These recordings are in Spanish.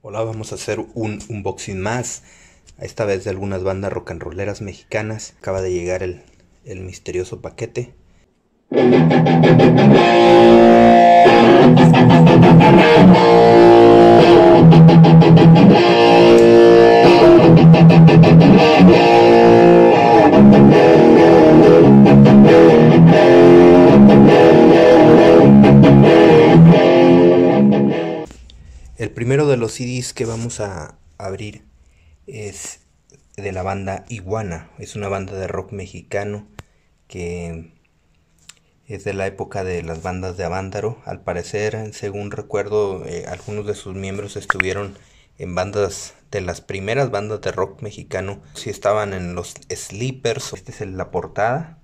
Hola, vamos a hacer un unboxing más, esta vez de algunas bandas rock and rolleras mexicanas. Acaba de llegar el, el misterioso paquete. CDs que vamos a abrir es de la banda Iguana. Es una banda de rock mexicano que es de la época de las bandas de Avándaro. Al parecer, según recuerdo, eh, algunos de sus miembros estuvieron en bandas de las primeras bandas de rock mexicano. Si estaban en los Sleepers, esta es la portada.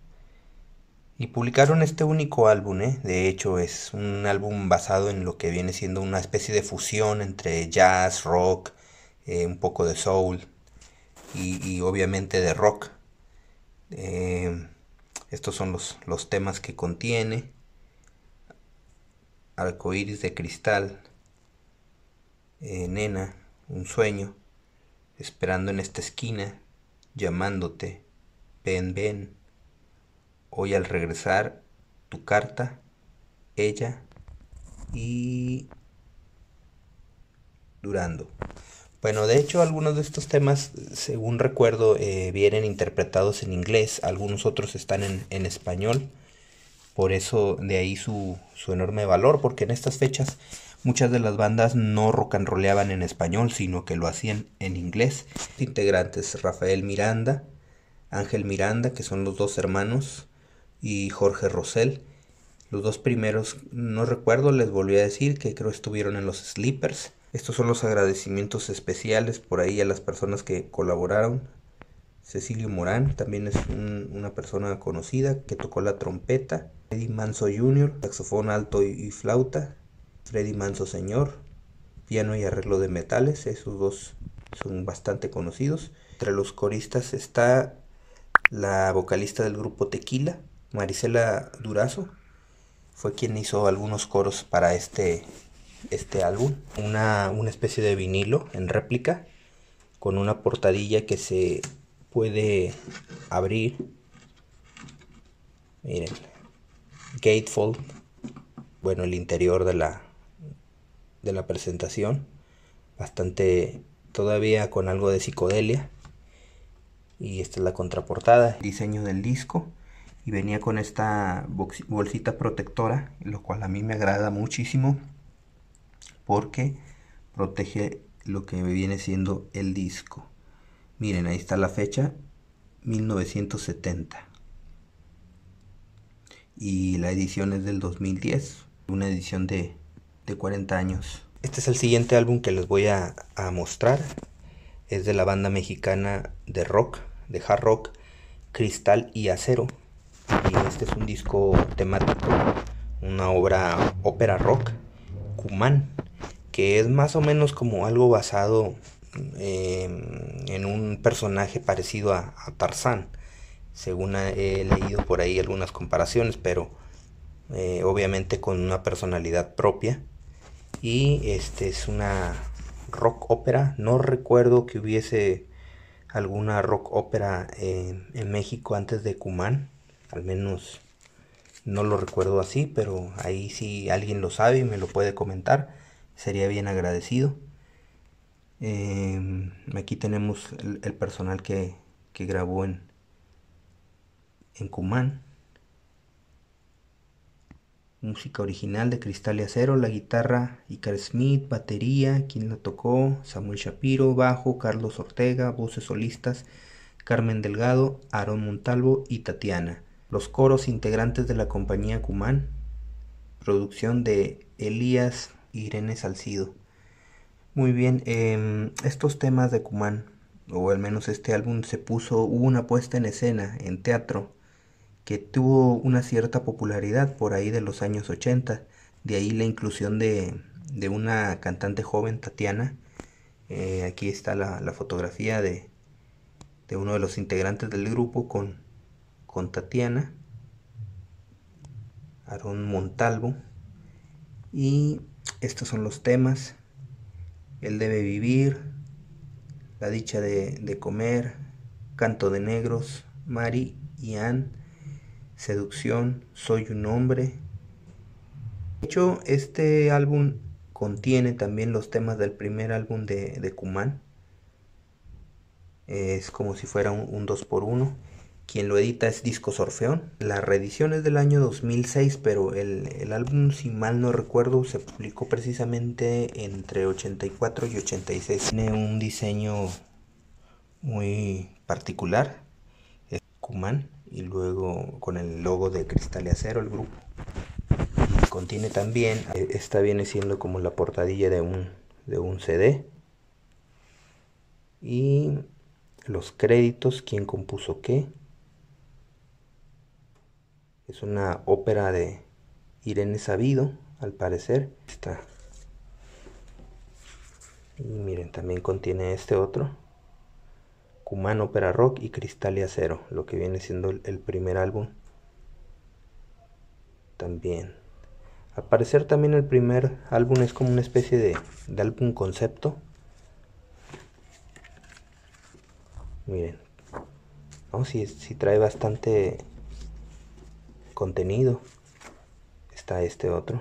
Y publicaron este único álbum, ¿eh? de hecho es un álbum basado en lo que viene siendo una especie de fusión entre jazz, rock, eh, un poco de soul y, obviamente de rock. Eh, estos son los, los, temas que contiene. Arcoíris de cristal, nena, un sueño, esperando en esta esquina, llamándote, ven, ven hoy al regresar tu carta, ella y Durando. Bueno, de hecho algunos de estos temas, según recuerdo, eh, vienen interpretados en inglés, algunos otros están en, en español, por eso de ahí su, su, enorme valor, porque en estas fechas muchas de las bandas no rock and rollaban en español, sino que lo hacían en inglés. Integrantes Rafael Miranda, Ángel Miranda, que son los dos hermanos, y Jorge Rosell. Los dos primeros no recuerdo, les volví a decir que creo estuvieron en los Sleepers. Estos son los agradecimientos especiales por ahí a las personas que colaboraron. Cecilio Morán también es una persona conocida que tocó la trompeta. Freddy Manso Jr., saxofón alto y, flauta. Freddy Manso Señor, piano y arreglo de metales. Esos dos son bastante conocidos. Entre los coristas está la vocalista del grupo Tequila, Marisela Durazo fue quien hizo algunos coros para este, este álbum. Una, una especie de vinilo en réplica con una portadilla que se puede abrir. Miren, gatefold. Bueno, el interior de la, de la presentación. Bastante todavía con algo de psicodelia. Y esta es la contraportada. Diseño del disco y venía con esta bolsita protectora, lo cual a mí me agrada muchísimo porque protege lo que viene siendo el disco. Miren, ahí está la fecha, 1970. Y la edición es del 2010, una edición de, de 40 años. Este es el siguiente álbum que les voy a, a mostrar. Es de la banda mexicana de rock, de hard rock, Cristal y Acero este es un disco temático, una obra ópera rock, Kuman, que es más o menos como algo basado em, en un personaje parecido a, Tarzán, según he leído por ahí algunas comparaciones, pero eh, obviamente con una personalidad propia. Y este es una rock ópera, no recuerdo que hubiese alguna rock ópera en México antes de Kuman al menos no lo recuerdo así, pero ahí si alguien lo sabe y me lo puede comentar, sería bien agradecido. Em, aquí tenemos el, personal que, grabó en, en Cumán. Música original de Cristal y Acero, la guitarra Icar Smith, batería, quien la tocó, Samuel Shapiro, bajo, Carlos Ortega, voces solistas, Carmen Delgado, Aaron Montalvo y Tatiana los coros integrantes de la compañía Cumán, producción de Elías Irene Salcido. Muy bien, em, estos temas de Cumán, o al menos este álbum, se puso, hubo una puesta en escena en teatro que tuvo una cierta popularidad por ahí de los años 80, de ahí la inclusión de, de una cantante joven, Tatiana. Eh, aquí está la, la fotografía de, de uno de los integrantes del grupo con con Tatiana, Aarón Montalvo y estos son los temas. Él debe vivir, La dicha de, comer, Canto de negros, Mari y Ann, Seducción, Soy un hombre. De hecho, este álbum contiene también los temas del primer álbum de, de. Es como si fuera un 2x1. Quien lo edita es Discos Orfeón. La reedición es del año 2006, pero el, álbum, si mal no recuerdo, se publicó precisamente entre 84 y 86. Tiene un diseño muy particular, es Kuman, y luego con el logo de Cristal y Acero, el grupo. Contiene también, eh, esta viene siendo como la portadilla de un, de un CD. Y los créditos, quién compuso qué. Es una ópera de Irene Sabido, al parecer. Está. Y miren, también contiene este otro. Kuman Ópera Rock y Cristal y Acero, lo que viene siendo el primer álbum. También. Al parecer también el primer álbum es como una especie de, de álbum concepto. Miren. No, si sí trae bastante contenido. Está este otro.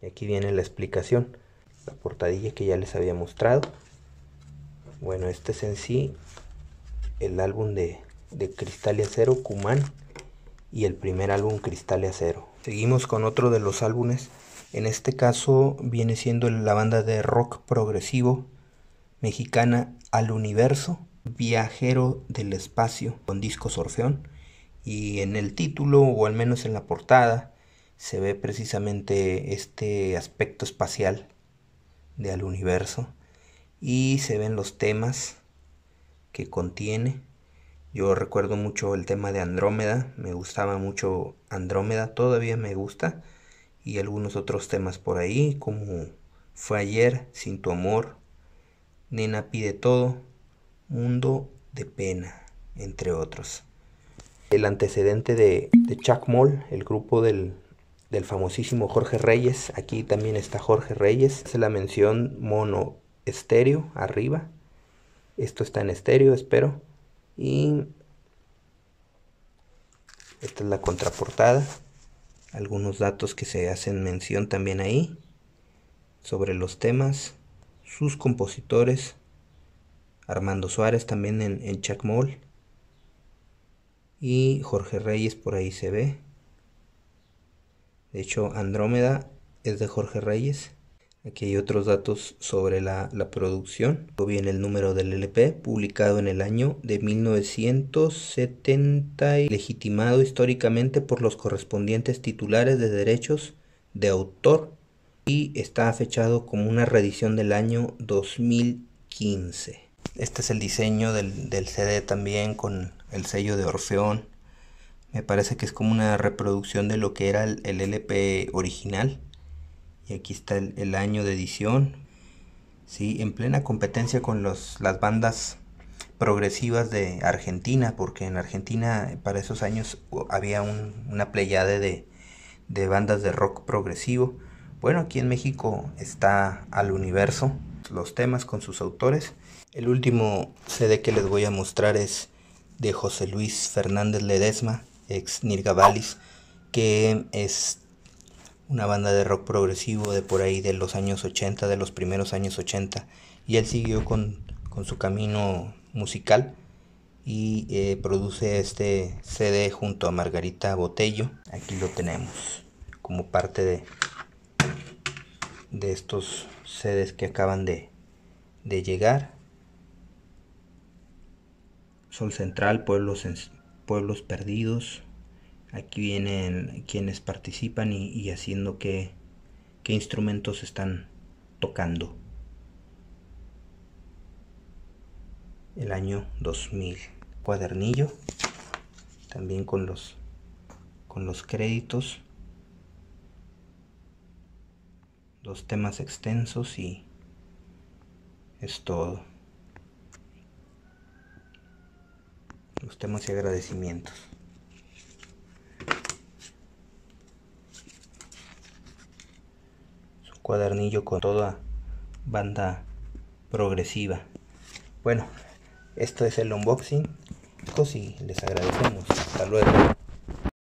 Y aquí viene la explicación la portadilla que ya les había mostrado. Bueno este es en sí el álbum de, de Cristal y Acero Kuman y el primer álbum Cristal y Acero. Seguimos con otro de los álbumes. En este caso viene siendo la banda de rock progresivo mexicana Al Universo Viajero del Espacio con discos Orfeón y en el título o al menos en la portada se ve precisamente este aspecto espacial de al universo y se ven los temas que contiene. Yo recuerdo mucho el tema de Andrómeda, me gustaba mucho Andrómeda, todavía me gusta y algunos otros temas por ahí como Fue ayer, Sin tu amor, Nena pide todo, Mundo de Pena, entre otros. El antecedente de, de Chuck Moll, el grupo del, famosísimo Jorge Reyes. Aquí también está Jorge Reyes. Hace la mención mono estéreo arriba. Esto está en estéreo, espero. Y esta es la contraportada. Algunos datos que se hacen mención también ahí. Sobre los temas. Sus compositores. Armando Suárez también en, en Moll y Jorge Reyes por ahí se ve. De hecho, Andrómeda es de Jorge Reyes. Aquí hay otros datos sobre la, la producción. Viene el número del LP, publicado en el año de 1970 y legitimado históricamente por los correspondientes titulares de derechos de autor y está fechado como una reedición del año 2015. Este es el diseño del, del CD también con el sello de Orfeón. Me parece que es como una reproducción de lo que era el, LP original. Y aquí está el, año de edición. Sí, en plena competencia con los, las bandas progresivas de Argentina, porque en Argentina para esos años había una pleyade de, de bandas de rock progresivo. Bueno, aquí en México está Al Universo, los temas con sus autores. El último CD que les voy a mostrar es de José Luis Fernández Ledesma, ex Nirgavalis, que es una banda de rock progresivo de por ahí de los años 80, de los primeros años 80, y él siguió con, su camino musical y eh, produce este CD junto a Margarita Botello. Aquí lo tenemos como parte de, de estos CDs que acaban de, de llegar. Sol Central, pueblos, pueblos perdidos. Aquí vienen quienes participan y, haciendo qué, qué instrumentos están tocando. El año 2000. Cuadernillo. También con los, con los créditos. Dos temas extensos y es todo. Los temas y agradecimientos. Son cuadernillo con toda banda progresiva. Bueno, esto es el unboxing, chicos, y les agradecemos. Hasta luego.